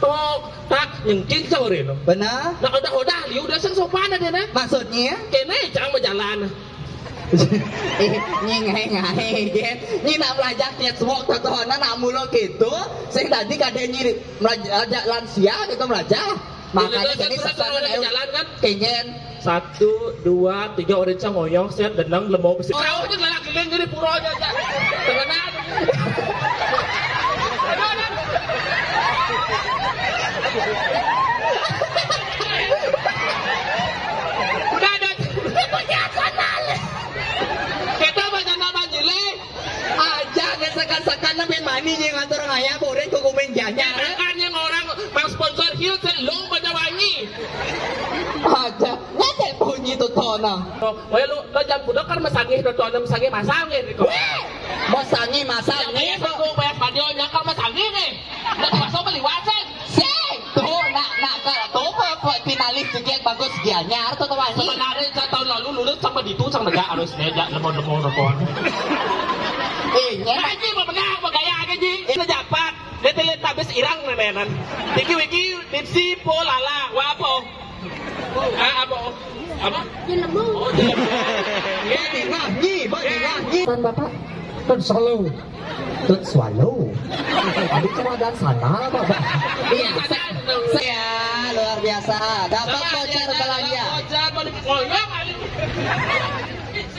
tok tak nyengking sa orin. Benar? Nah, udah udah, liu udah sang sopan na. Maksudnya? Kene jangan berjalan. eh, nyi ngai ngai gen. Nyi nak belajar tiap semua totohana nak mulo gitu. Sing tadi kadang nyi belajar lansia gitu belajar. Makanya sekarang sekarang berjalan kan. kenyen. Satu, dua, tiga orang cang ngoyong, set, denang, lemau, besi. Kau aja ngelak geng jadi puro aja. Tenganan. Udah ada. Kita baca nama jile. Aja gesekan-sekan na may mani niya nga turang ayah boleh ko kumain janya. Kan yang orang mang sponsor Hills, lo pada wangi. Aja, ngate bunyi na. Oh, Wah, lu, lo jam kuda kan masangih, do tuan masangih masangih. Ko. Masangi masangi. Ini aku bayar padionya kan masangih nih. Nak masuk beliwasan. Sing, tuh nak nak ka tuh pa pa pinalis bagus gianyar to tawani. Sebenarnya tahun lalu lulus sama di Tusang negara harus neja lemon-lemon lemon. Eh, nya Ngaji mau menang mau gaya ngaji. Ini japat. Dia telit habis irang nenenan. Tiki wiki dipsi po lala wapo. Ah apa? Apa? Jelemu. Dia. Ini ngaji, boleh ngaji. Kan Bapak kan selalu Tut swallow. ada keadaan sana Bapak. Iya, saya luar biasa. Dapat voucher belanja. Balik koyong.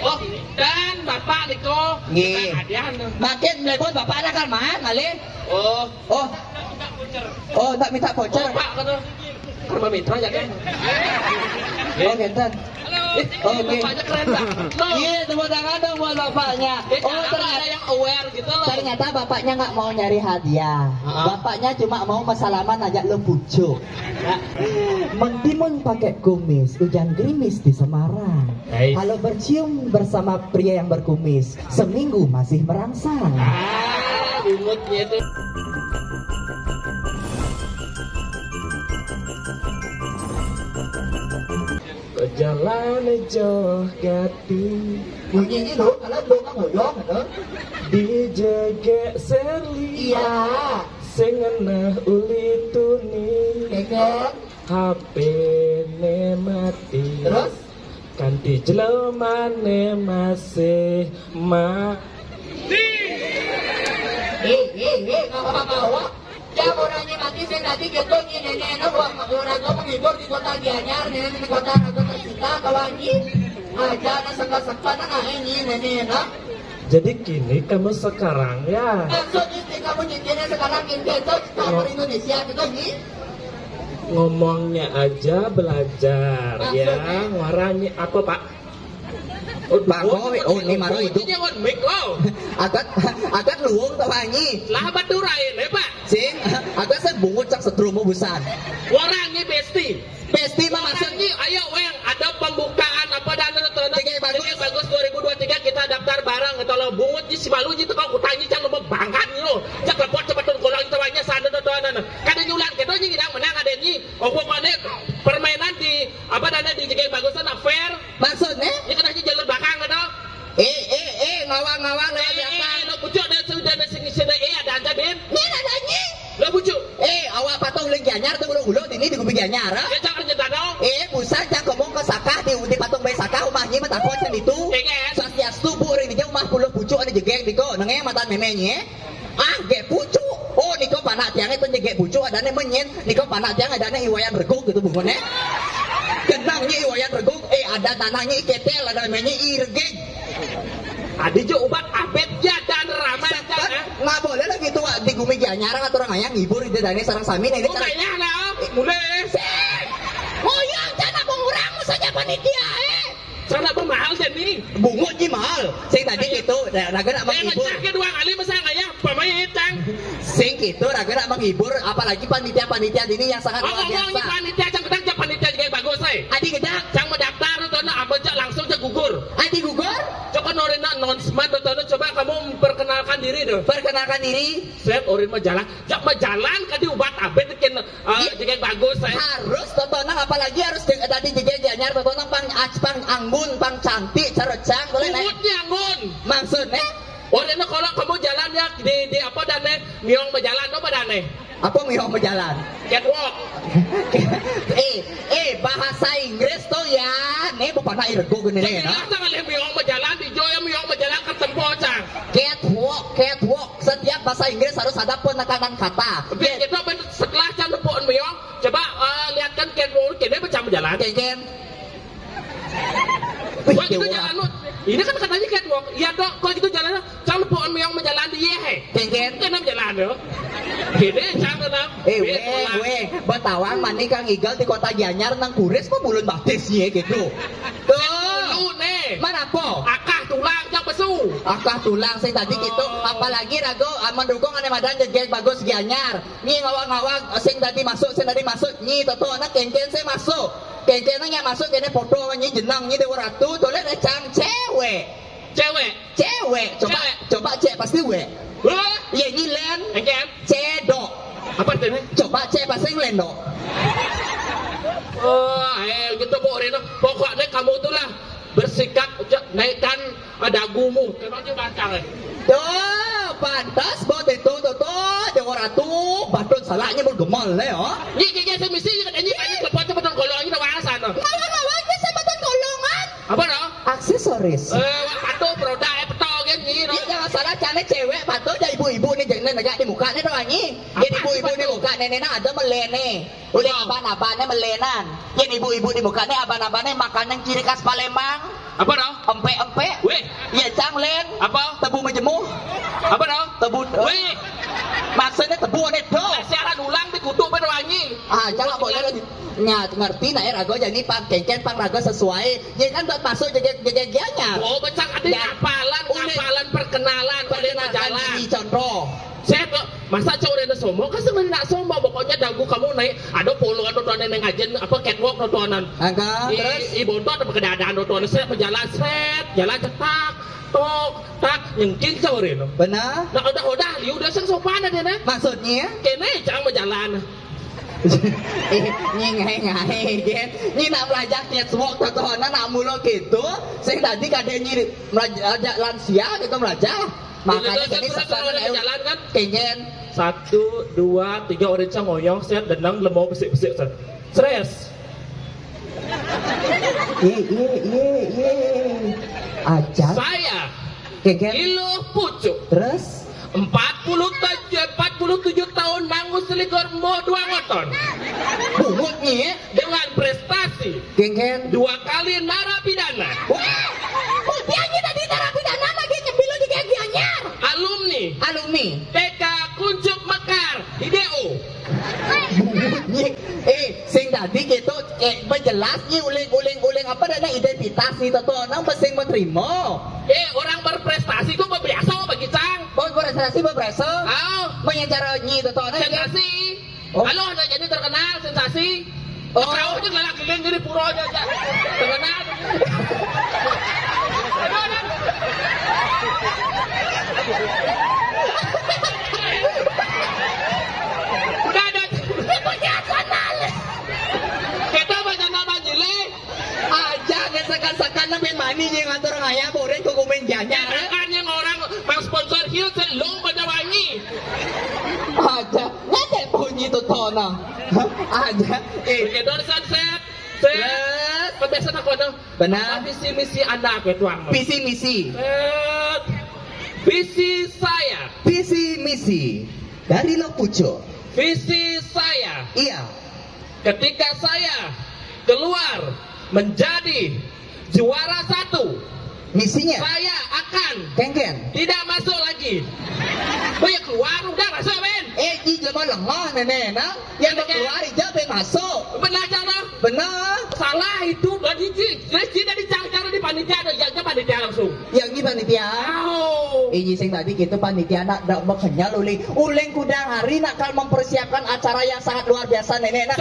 Oh, dan Bapak Niko. Nggih. Makin melebon bapak ada kan man, malih. Oh, Oh, oh tak minta Oh, voucher. Pak Karma Mitra ya kan? Oh, genten. Halo. Oke. Bapaknya keren Iya, tepuk tangan dong buat bapaknya. eh, Oh, ternyata yang aware gitu loh. Ternyata bapaknya nggak mau nyari hadiah. Bapaknya cuma mau kesalaman aja lo pucuk. Mentimun pakai kumis, hujan gerimis di Semarang. Kalau bercium bersama pria yang berkumis, seminggu masih merangsang. Ah, bungutnya itu. Jalan jauh gati Bunyinya lo, kalau lo kan ngoyong, kan? Dijege serli Iya, Sing ngenah uli tuni keket. HP ne mati Terus? Kanti jelemane masih ma Eh, eh, eh, nggak apa-apa. Ya gitu nih nenek no buat orang tuh menghibur di kota Gianyar nenek di kota Raga Tersita kawan aja na seka-seka na ini nenek no Jadi kini kamu sekarang ya. Kamu sekarang itu kamu Indonesia gitu ngomongnya aja belajar ya. Waranya apa pak? Pak, oh, ini maru itu. Mic wow. agak agak luwung tuh wangi Lah baturain ya pak. sing agak saya bungut cak setrumu busan Warangnya besti. pesti mah maksud Warangnya ayo weng ada pembukaan apa dan tuh Tiga bagus. Tiga bagus 2023 kita daftar barang gitu loh bungut di Simalu itu kau kutangi can lo bangkan lo. Memenya. Ah, ge pucuk. Oh, niko panak tiang itu jegek pucuk ada ne menyen. Niko panak tiang ada ne iwayan berguk gitu bungunnya. Kenangnya iwayan berguk. Eh, ada tanahnya iketel ada namanya irgeg. Adi jo ubat abet ya dan ramai Kan nggak boleh lah gitu di gumi Gianyar atau orang ayang ngibur itu dari sarang sami ini Oh kayaknya nah, mulai. Moyang jangan mengurang saja panitia eh. Jadi. Bungut ji mahal. Sing tadi gitu, raga nak Eh menghibur. ngecek dua kali masa kayak pemain hitang. Sing gitu, raga nak menghibur. Apalagi panitia-panitia ini yang sangat Oh luar ngomong biasa. panitia cang cang panitia juga yang bagus eh. Adi gedak, Cang mendaftar apa aja langsung aja gugur. adi gugur. Coba norin announcement tuh coba kamu memperkenalkan diri dong. Perkenalkan diri. Set orin mah jalan, jak mah jalan kan di ubat Iya. juga yang bagus eh. Harus totonang apalagi harus di- tadi juga janyar totonang pang pang anggun, pang cantik, carecang, boleh nek. Bungutnya ngun. Maksudnya Orang kalau kamu jalan ya di, di apa dan miong berjalan apa dan Apa mihong berjalan? catwalk eh, eh bahasa Inggris bukan nak irgo gini nih, no? Jelas kali miyong berjalan di Joya miyong berjalan ke tempat cang. Catwalk, catwalk. Setiap bahasa Inggris harus ada penekanan kata. Ben- setelah cang tempat miyong, coba eh, lihatkan catwalk ini macam berjalan. Ken Ken. Gitu dewa. jalan? Ini kan katanya catwalk. Iya dok, kok gitu jalan cang tempat miyong berjalan di yehe. Ken Ken. Kan berjalan yo. Gini cang tenang. Eh, weh, weh, betawang mani kang igal di kota Gianyar nang kuris kok bulan batis ye gitu. Tuh, Lu nih. mana po? Akah tulang cang besu. Akah tulang sing tadi Oh. gitu, apalagi rago ah, mendukung ane madan jegek bagus Gianyar. Nyi ngawang-ngawang sing tadi masuk, sing tadi masuk, nyi toto anak kengken saya masuk. Kengken nya masuk kene foto nyi jenang nyi dewa ratu, toleh cang cewek. Cewek. Cewek, coba Cewek. coba cek pasti we. Wah. Iya nyi len, Engkem. cedok. Apa nih? Coba cek pasti len dok. Oh, eh, gitu Bu Reno. Pokoknya kamu itulah bersikap naikkan dagumu. Kenapa bancang eh? Tuh, pantas buat itu tuh tuh ratu, batun salahnya bergemal le ya. Nyi, nyi, nyi, saya misi kan nyi, nyi, telepon cepat dong kalau nyi nawaran sana. Ngawang-ngawangnya saya batun golongan. Apa no? Aksesoris. Eh, patu produk eh kan nyi no. Iya jangan salah cane cewek patut ibu-ibu nih jangan negak di muka nih doang nih. Jadi Apa ibu-ibu di muka nih ada melene. Udah Wow. aban-abannya melenan. Jadi ibu-ibu di muka nih aban-abannya makanan ciri khas Palembang. Apa no? Empe-empe. Weh, Iya cang len. apa? Tebu majemuk. Apa no? Tebu. Weh, Maksudnya tebu nih tuh. siaran ulang dikutuk wangi. Ah, jangan boleh lagi. Nyat ngerti nah ya rago jadi pang kengken pang rago sesuai. Jadi kan buat masuk jadi gianya. Oh, becak ada Ya. ngapalan, Udah. ngapalan perkenalan, berjalan. diri contoh. Saya kok masa cowok udah sombong kan sebenarnya nak sombong pokoknya dagu kamu naik ada kan nontonan yang ngajen apa catwalk nontonan Angka terus ibu tuh ada pegadaan nontonan saya berjalan set jalan cetak tok tak nyengking reno benar? nah udah udah liu udah sang sopan ada nah Maksudnya? kene jangan berjalan nyi ngai ngai kan nyi nak belajar catwalk totohana nak mulo gitu sing tadi kadang nyi belajar lansia gitu belajar makanya terus, sekarang jalan kan? kengen satu dua tiga orang cang ngoyong set denang lemau besik besik set. Stres iya iya aja saya kengen iluh pucuk. Terus? 47 47 tahun mangus selikur mau dua ngoton. Bungut nyi dengan prestasi. Kengen dua kali narapidana. Wah oh tadi narapidana lagi nyepilo di gianyar alumni. Alumni. TK Kuncup Mekar IDO Nyi, eh sing tadi gitu eh penjelas nyi uling-uling uling apa dana identitas nih toto nang pesing menerima eh orang berprestasi kok biasa bagi cang Boy berprestasi berpresa oh menyencara nyi toto nang sensasi Oh. halo jadi terkenal sensasi Oh. Kau aja ngelak keliling jadi puro aja terkenal ada kita baca nama jile nang ben mani nyi ngantor ngaya boleh kok komen janya kan yang orang mang sponsor Hilton lo pada wangi. Aja ngate bunyi toto nang aja eh. Begitu sunset set kebiasaan aku ada Benar. visi misi anak ya tuang? Visi misi visi saya. Visi misi dari lo pucuk. Visi saya. Iya. Ketika saya keluar menjadi juara satu. Misinya? Saya akan. Kengen tidak masuk lagi. Banyak keluar udah masuk men. Eh ji lemah lengah nenek nah yang keluar ija be masuk. Benar cara benar. Salah itu dari dari dari cara di panitia ada yang panitia langsung. Yang ini panitia? Tahu. Ini sing tadi gitu panitia nak dak bekenyal uling. Uling kudang hari nak kan mempersiapkan acara yang sangat luar biasa nenek. Nah,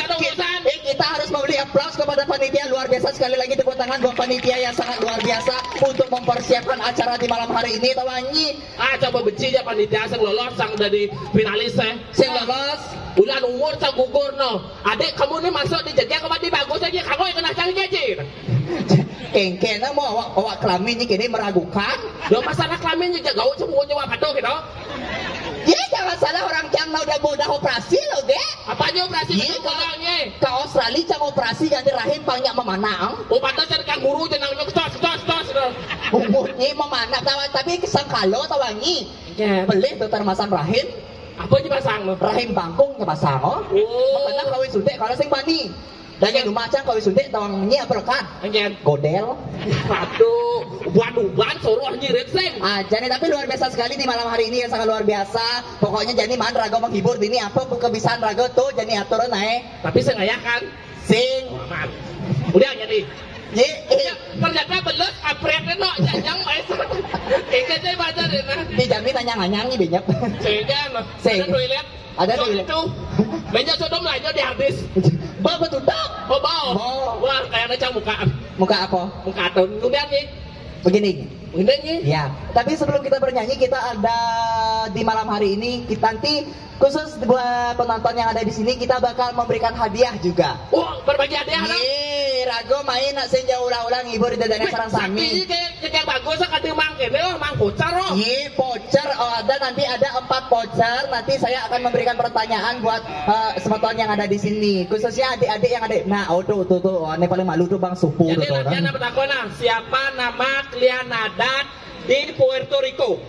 eh, kita harus memberi aplaus kepada panitia luar biasa sekali lagi tepuk tangan buat panitia yang sangat luar biasa untuk mempersiapkan acara di malam hari ini tawanyi. Ah, coba benci ya panitia sang lolos sang dari finalis eh. Sing lolos Ulan umur sang gugur no. Adik kamu nih masuk di apa di bagus aja kamu yang kena cari ngejir. kengkena mau awak awak kelamin ini kini meragukan. Do masalah kelamin juga gaul cuma nyawa patuh gitu. Ya jangan salah orang cang udah udah operasi loh, ge. Apanya operasi betul kolongnya? Ke Australia cang operasi ganti rahim banyak memanang. Oh, pantas kanguru jangan nyok tos tos tos. Umurnya memanang tawa tapi kesang kalau tawangi. Ya. Beli dokter masang rahim, Apa aja pasang rahim bangkung pasang oh. Oh. Makanya kawin suntik kalau sing bani. Dan yang rumah cang kawin suntik tawangnya apa lekat? Anjen. Godel. Waduh, waduh, ban suruh nyirit sing. Ah, Jani tapi luar biasa sekali di malam hari ini yang sangat luar biasa. Pokoknya Jani man rago menghibur ini apa kebiasaan rago tuh Jani atur naik Tapi sengaja kan? sing. Aman. Udah jadi. Ye, eh, ternyata belut apretnya no maes. Kayaknya saya baca deh nah. di Jami tanya nganyang nih banyak. Sehingga no. Sing. Toilet. Ada So, itu. Banyak sodom lainnya di habis. Bawa betul tak? Oh, bau. Bau. Wah, kayak ada muka. Muka apa? Muka atau kemudian nih. Begini. Nih. Ya, tapi sebelum kita bernyanyi kita ada di malam hari ini kita nanti khusus buat penonton yang ada di sini kita bakal memberikan hadiah juga. Oh, berbagi hadiah. Ye, rago main nak senja ulang-ulang hibur di dadanya sarang sami. kayak kayak bagus kan di mang kene oh nanti ada empat voucher. Nanti saya akan memberikan pertanyaan buat uh, semeton yang ada di sini. Khususnya adik-adik yang ada. Nah, oh tuh tuh tuh, oh, ini paling malu tuh Bang Supu Jadi latihan kan. apa takona? Siapa nama klien adat di Puerto Rico?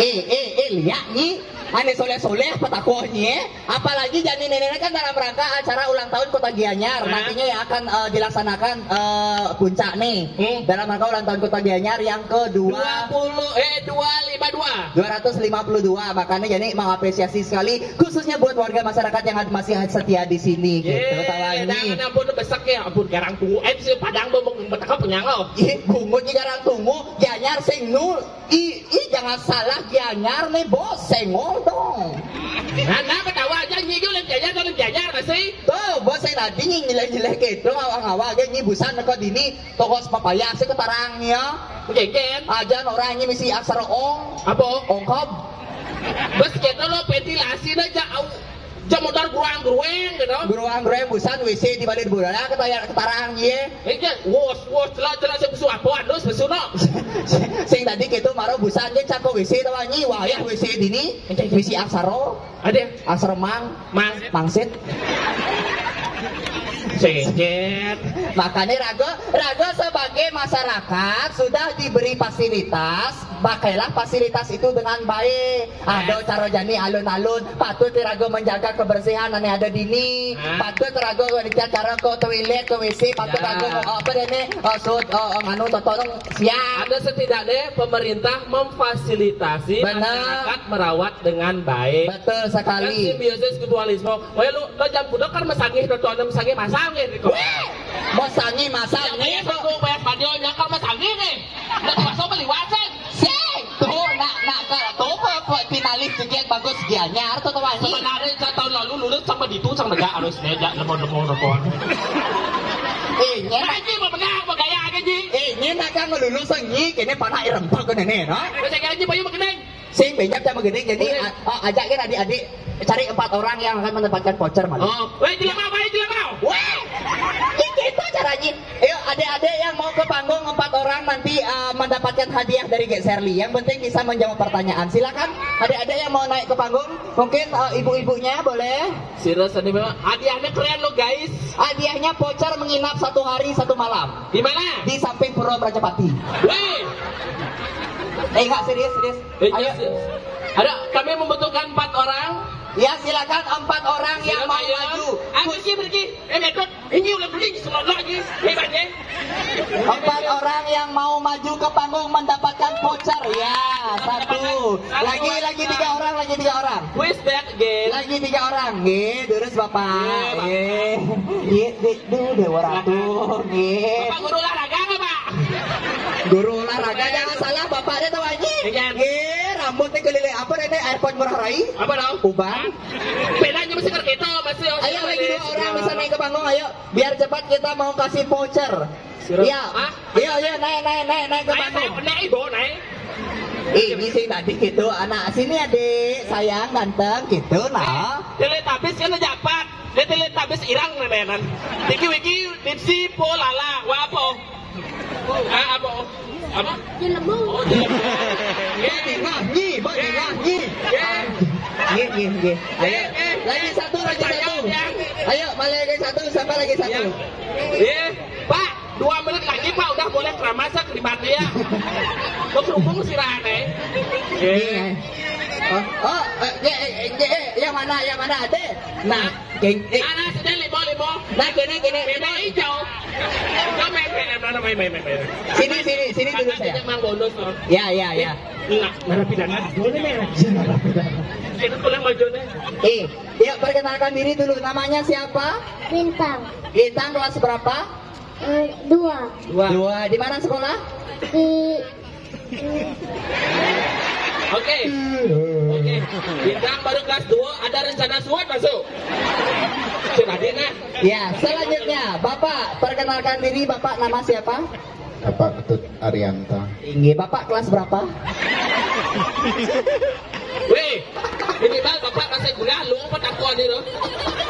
Eh, eh, eh, lihat nih. Ane soleh-soleh petakohnya. Apalagi Jani Nenek kan dalam rangka acara ulang tahun Kota Gianyar. Hah? Nantinya yang akan eh, dilaksanakan eh, puncak nih. Hmm. Dalam rangka ulang tahun Kota Gianyar yang kedua. 20 eh 252. 252 makanya jadi mengapresiasi sekali khususnya buat warga masyarakat yang masih setia di sini gitu Ye, tawangi jangan ampun besek ya, ampun garang tunggu. Eh si padang bomong betaka penyang oh. Ih, bungut ni garang tunggu Gianyar sing nul i, i jangan salah Gianyar nih bos sengol dong Nah, nah betawa aja nyiyo lem jajar lem jajar masih. tuh bos saya tadi nyileh-nyileh gitu ngawang-ngawang aja nih busan kok dini toko papaya sih ketarangnya Genggen. aja orangnya misi aksara ong Apa? ongkob Bes kita lo ventilasi na ja au. Ja modal gruang grueng gitu. Guruang guruang busan WC di balik budaya ketayar ketarang ye. Ja wos wos celah celah saya besu apa adus besu no. Sing tadi gitu maro busan ye cako WC tawanyi wayah WC dini misi aksara Ada aksara mang mang mangsit. Sejet. Makanya Rago, Rago sebagai masyarakat sudah diberi fasilitas, pakailah fasilitas itu dengan baik. Ada cara jani alun-alun, patut Rago menjaga kebersihan yang ada di sini. Hah? Patut Rago wanita cara ke toilet, ke WC, patut Ya. Rago oh, apa ini, oh, sud, oh, oh, nganu totong siap. Ada setidaknya pemerintah memfasilitasi Benar. masyarakat merawat dengan baik. Betul Kan sekali. simbiosis mutualisme. Wah lu lo jam kuda kan masangih do tuan masangih masangih nih kok. Mau sangi masak Yang nih, ini kan nih. Tuh nak nak bagus. Sebenarnya saya tahun lalu lulus sama di tuh negara harus lemon lemon lemon. Eh. Eh, kan kini kan bayu makin Sing banyak sama gede, jadi ajakin adik-adik cari empat orang yang akan mendapatkan voucher malu. Oh, jelas mau, adik-adik yang mau ke panggung empat orang nanti uh, mendapatkan hadiah dari Gek Serli. Yang penting bisa menjawab pertanyaan. Silakan adik-adik yang mau naik ke panggung. Mungkin uh, ibu-ibunya boleh. Serius ini memang hadiahnya keren lo guys. Hadiahnya voucher menginap satu hari satu malam Di mana? di samping Pura Brajapati. Weh, Eh enggak serius serius. eh, Ayo. ada kami membutuhkan empat orang. Ya silakan empat orang yang mau maju. Aku sih pergi. Eh ini udah beli selot lagi. Hebatnya. Empat orang yang mau maju ke panggung mendapatkan voucher. Ya satu. Lagi lagi tiga orang lagi tiga orang. Who is that again? Lagi tiga orang. Nih terus bapak. Iya. Nih nih nih dewa ratu. Nih Bapak guru pak? Guru olahraga jangan salah bapaknya tahu aja. Iya. Nih rambutnya keliling apa nih airport murah rai. Apa dong? Ubang. Bedanya masih kerketo masih. Ayo lagi dua orang bisa naik ke panggung ayo biar cepat kita mau kasih voucher. Iya, iya iya naik naik naik naik ke panggung. naik ibu naik. Ini sih tadi gitu anak sini adik sayang ganteng gitu nah. Teletabis kan japat. Dia teletabis irang nemenan. Tiki wiki dipsi polala. Wah apa? Ah apa? Apa? Ya. Ayo. Lagi satu, lagi satu. Yang. Ayo, balik lagi satu, sampai lagi satu. Ya. Pak, dua menit lagi Pak udah boleh keramasak di ya. Lo. Iya. Oh, oh, eh, eh, yang mana, yang mana ada? Nah, geng, eh, sini limo limo. nah gini, gini, Limo hijau. Sini, sini, sini dulu saya. mang bonus loh. Ya, ya, ya. Narapidana boleh merah. Itu pulang majunya. Eh, yuk perkenalkan diri dulu. Namanya siapa? Bintang Bintang kelas berapa? eh, dua Dua. Dua. Di mana sekolah? di Oke. Oke. Bintang baru kelas 2 ada rencana suat masuk. Sudah dina. Ya, selanjutnya Bapak perkenalkan diri Bapak nama siapa? Bapak Ketut Arianta. Tinggi. Bapak kelas berapa? Weh, minimal bapak kasih gula lu apa takut nih lo?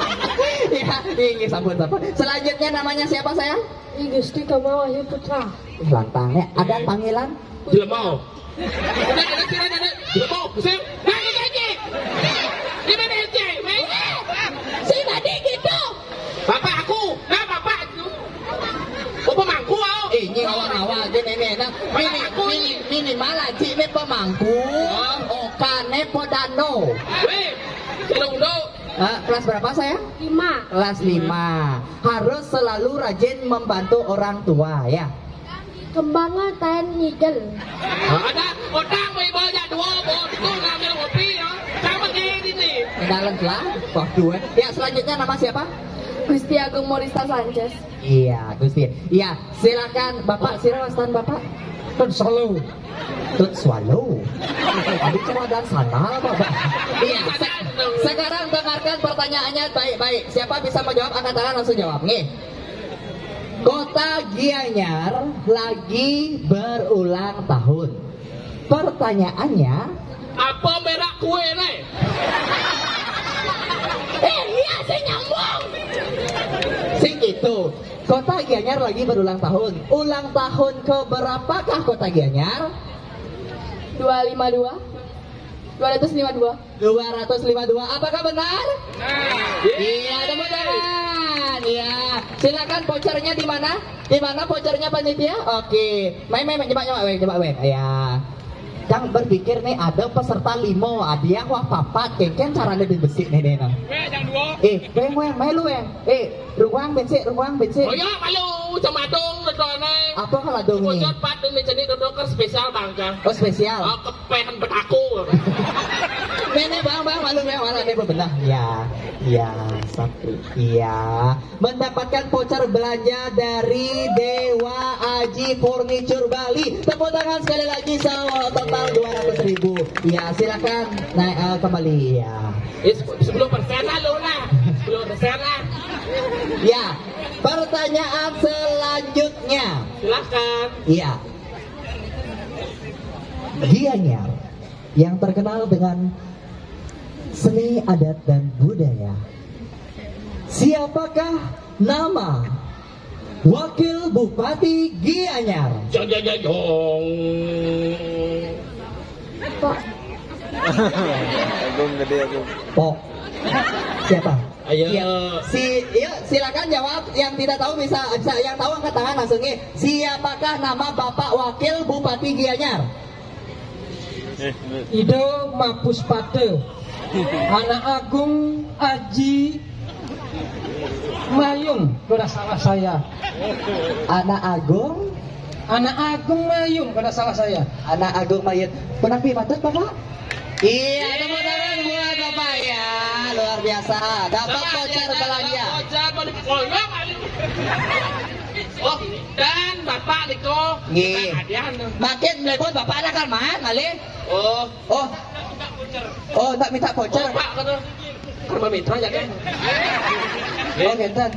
ya, tinggi sambut sambut. Selanjutnya namanya siapa sayang? di Gusti Kama Wahyu Putra Ih, Lantang ya. Ada panggilan? Tidak mau. Udah ada sih ada. Tidak mau. Kusir. Nah ini aja. Di mana aja? Si tadi gitu. Bapak aku. Nah bapak itu. Oh pemangku oh. Eh, ini awal-awal aja nenek. Nah, mini, mini, minimal aja ini pemangku. Okane podano. Weh, sudah udah. Ah, kelas berapa lima Kelas 5 Harus selalu rajin membantu orang tua ya kembangan tan higel Ada orang mau bawa dua bawa itu ngambil kopi ya. Sama kayak ini. Kenalan lah Wah dua. Ya selanjutnya nama siapa? Gusti Agung Morista Sanchez. Iya Gusti. Iya silakan Bapak silakan Bapak. Kan selalu. Tut swallow Adik cuma dan sana, Bapak. Iya se- Sekarang dengarkan pertanyaannya baik-baik. Siapa bisa menjawab? Angkat tangan langsung jawab. Nih Kota Gianyar lagi berulang tahun Pertanyaannya Apa merah kue nih? Eh iya saya nyambung Sing itu Kota Gianyar lagi berulang tahun Ulang tahun ke berapakah Kota Gianyar? 252 252 252 Apakah benar? Iya tangan Iya Silakan vouchernya di mana? Di mana vouchernya panitia? Oke Main main coba coba weh coba weh Ya Kang berpikir nih ada peserta limo Dia wah papat Kengken caranya di besi nih nang. Weh, yang dua. Eh, weng, main lu weng. Eh, ruang bensin, ruang bensin. Oh ya, malu sama dong nih. Apa kalau dong nih? Bocor pat ini jadi dokter spesial bangka. Oh spesial. Oh kepen betaku. Nenek bang bang bebenah. Ya, ya satu. Iya. Mendapatkan voucher belanja dari Dewa Aji Furniture Bali. Tepuk tangan sekali lagi sama total 200 ribu. Ya silakan naik eh, kembali ya. Eh, sebelum persen lah lu lah. Sebelum persen lah. Ya. Pertanyaan selanjutnya. Silahkan. Iya. Gianyar yang terkenal dengan seni adat dan budaya. Siapakah nama Wakil Bupati Gianyar? Jong jong jong jong. Pak Agung gede Agung. Pok. Siapa? Ayo. Ya, si, ya, silakan jawab. Yang tidak tahu bisa, bisa yang tahu angkat tangan langsungnya. Siapakah nama Bapak Wakil Bupati Gianyar? Ido Mapus Pate. Anak Agung Aji Mayung. Kalau salah saya. Anak Agung, Anak Agung Mayung. Kalau salah saya. Anak Agung Mayit. Pernah patut Bapak? Iya, tepuk tangan buat Bapak ya. Luar biasa. Dapat voucher belanja. Oh, dan Bapak Niko. Nggih. Makin melepon Bapak ada kan malih. Oh, Oh, oh, tak minta oh voucher. Pak kata. Kerba mitra ya kan? Oh, genten.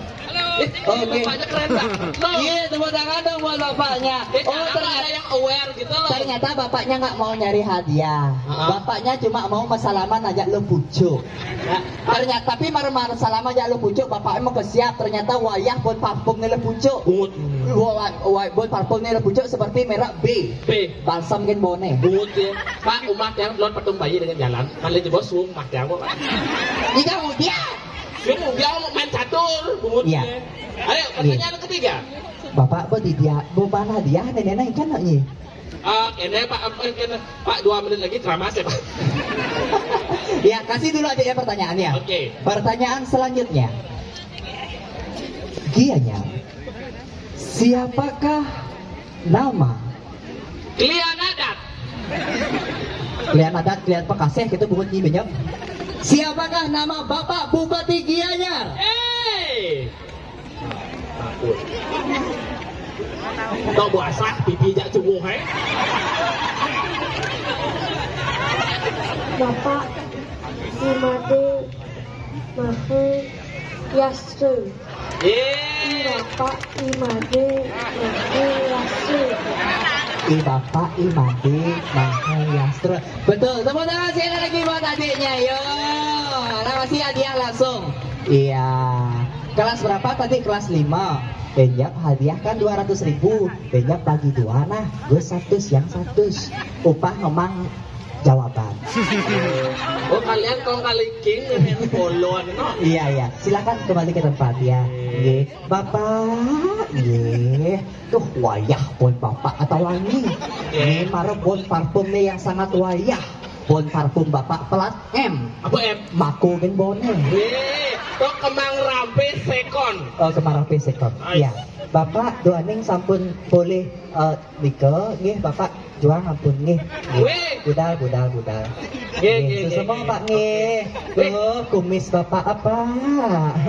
Oke. bapaknya keren banget. Iya, tepuk tangan dong buat bapaknya. Eh, Oh, ternyata ada yang aware gitu loh. Ternyata bapaknya nggak mau nyari hadiah. Ah. Bapaknya cuma mau mesalaman ajak lo pucuk. Ya, ternyata tapi mar-mar salaman ajak lo pucuk, bapaknya mau kesiap. Ternyata wayah buat parfum nih lo pucuk. Wah, buat parfum nih lo pucuk seperti merek B. B. Balsam gen bone. Bungut ya. Pak, umat yang lon patung bayi dengan jalan. Kali jebol suung mak yang kok. Pak. Jika mau dia. Mau main catur. Bungut. Iya. Ayo, pertanyaan ketiga. Bapak buat dia, mana hadiah nenek kan nyi. Ah, kene Pak, kene Pak dua menit lagi keramas ya Pak. Ya, kasih dulu adiknya pertanyaannya. Oke. Pertanyaan selanjutnya. Gianya, siapakah nama Kalian adat. Kalian adat, kalian pekasih, kita bungut nyi benyam. Siapakah nama Bapak Bupati Gianyar? Eh. Takut. Kau buasa pipi jak cungu hai. Bapak Imade Mahe Yastru. Eh. Bapak Imade Mahe Yastru. Bapak Imade Mahayastra. Betul, tepuk tangan sekali lagi buat adiknya, yo. Nama si hadiah langsung. Iya. Kelas berapa tadi? Kelas 5. Benjap hadiah kan 200 ribu Benjap bagi dua nah Gue satu yang satu Upah ngomong jawaban Oh kalian kau kali king dengan polon no. Iya iya, silakan kembali ke tempat ya. Ye, bapak, ye, tuh wayah pun bapak atau wangi. Ye, bon parfumnya yang sangat wayah. Bon parfum bapak pelat M. Apa em? Mako gen bone. Kau kemang rampe sekon. Oh kemarau pesekon. Iya. Bapak doaning sampun boleh eh Nike, nggih Bapak juang ampun nggih. Budal budal budal. Nggih, Nggih, nggih. Pak nggih. Tuh, kumis Bapak apa?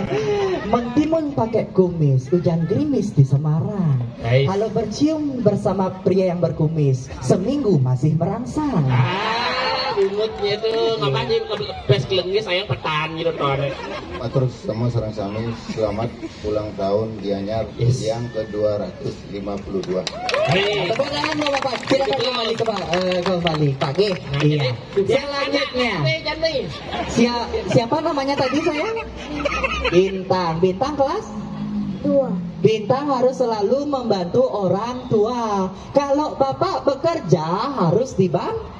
Mentimun pakai kumis, hujan gerimis di Semarang. Baik. Kalau bercium bersama pria yang berkumis, seminggu masih merangsang. Ah, bungutnya itu ngapain bes kelengis sayang petan gitu ton. Matur sama sarang sami selamat ulang tahun Gianyar Yes. yang ke-252. Hei. Tepuk tangan dong Bapak. Silakan kembali ke Pak. eh, kembali Pak. Nggih. Iya. Selanjutnya. Jangan Sia- siapa namanya tadi sayang? Bintang. Bintang kelas? Dua. Bintang harus selalu membantu orang tua. Kalau bapak bekerja harus dibantu.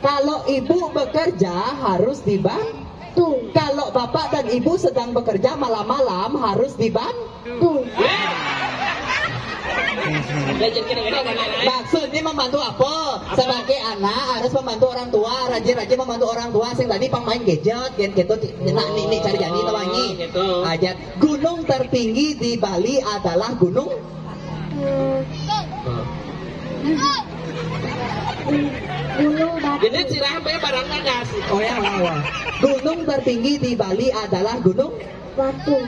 Kalau ibu bekerja harus dibantu. Kalau bapak dan ibu sedang bekerja malam-malam harus dibantu. Maksudnya membantu apa? Sebagai anak harus membantu orang tua, rajin-rajin membantu orang tua. Sing tadi pemain gadget, gen gitu, nak nih nih cari jadi tawangi. gitu. Ajat. Gunung tertinggi di Bali adalah Gunung Batu. Jadi cirampe barang nagas. Oh ya, wah, wah. Gunung tertinggi di Bali adalah Gunung Batu.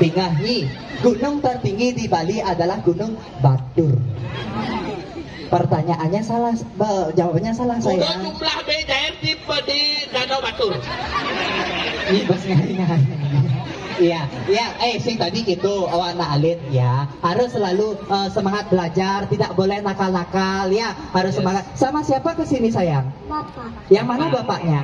Pingahi. Gunung tertinggi di Bali adalah Gunung Batur. Pertanyaannya salah, ba- jawabannya salah Udah saya. jumlah beda tipe di Danau Batur. Ini bos ngai-ngai. Iya, iya, eh sing tadi gitu, awak anak alit ya, harus selalu eh, semangat belajar, tidak boleh nakal-nakal ya, harus semangat. Sama siapa ke sini sayang? Bapak. Yang mana bapaknya?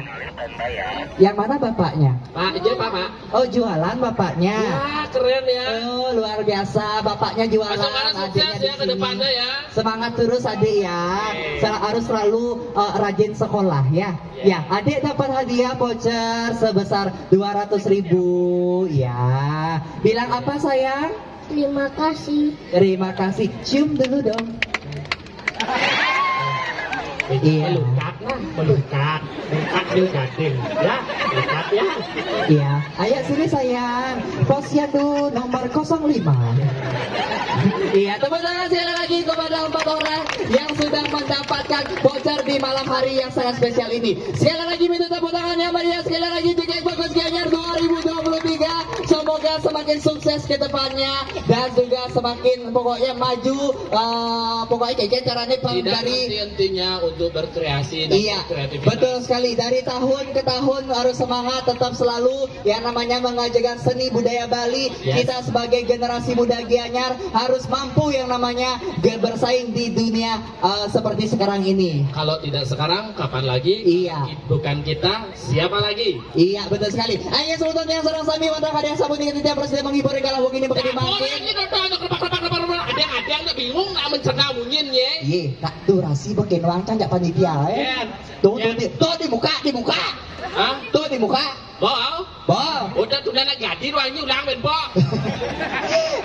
Yang mana bapaknya? Pak, aja Pak, Pak. Oh jualan bapaknya. Ya, keren ya. Oh luar biasa, bapaknya jualan, mana sukses ya ke sini. depannya ya. Semangat terus adik ya. Oke. Sel- harus selalu uh, rajin sekolah ya. Ya, adik dapat hadiah voucher sebesar 200 ribu. Ya, bilang apa sayang? Terima kasih. Terima kasih. Cium dulu dong. Iya. Di gading. Ya, melukat ya. Iya, ayo sini sayang. Posyandu nomor 05. Iya, tepuk tangan sekali lagi kepada empat orang yang sudah mendapatkan voucher di malam hari yang sangat spesial ini. Sekali lagi minta tepuk tangannya Maria, sekali lagi Jekek Bagus Gianyar 2023. Semoga semakin sukses ke depannya dan juga semakin pokoknya maju eh, pokoknya kayak caranya dari henti-hentinya untuk berkreasi dan Iya, berkreativitas. betul sekali. Dari tahun ke tahun harus semangat, tetap selalu yang namanya mengajarkan seni budaya Bali. Yes. Kita sebagai generasi muda Gianyar harus mampu yang namanya bersaing di dunia eh, seperti sekarang ini. Kalau tidak sekarang, kapan lagi? Iya. Bukan kita, siapa lagi? Iya, betul sekali. Ayo sebetulnya yang sedang sami kada yang sabun ketika presiden menghibur kalau begini begini Boleh makin. ini nonton, kepak kepak kepak kepak. Ada ada yang bingung, nak mencerna munyin ya. Iya, kak durasi bikin wangcan jak panitia eh. Đúng Tuh, tuh, đi di- tuh di muka, di muka. Hah? Tuh di muka. Boh? Bah. Udah tuh nak jadi ruangnya ulang ben boh.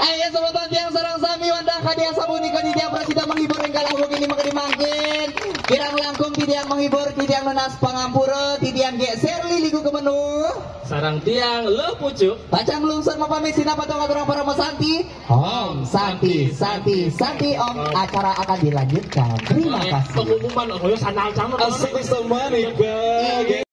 Ayo sobat yang sarang sami wandah kadia sabuni ka tidak presida menghibur enggal awak ini mangkedi mangkin. Kirang langkung tidak menghibur tidak menas pangampura tidak ge serli ligu ke menu. Sarang tiang le pucuk. Pacang lungsur mapamit sinapa tong aturang para masanti. Om Santi Santi Santi Om acara akan dilanjutkan. Terima kasih. Pengumuman oh ya sandal cang. Asik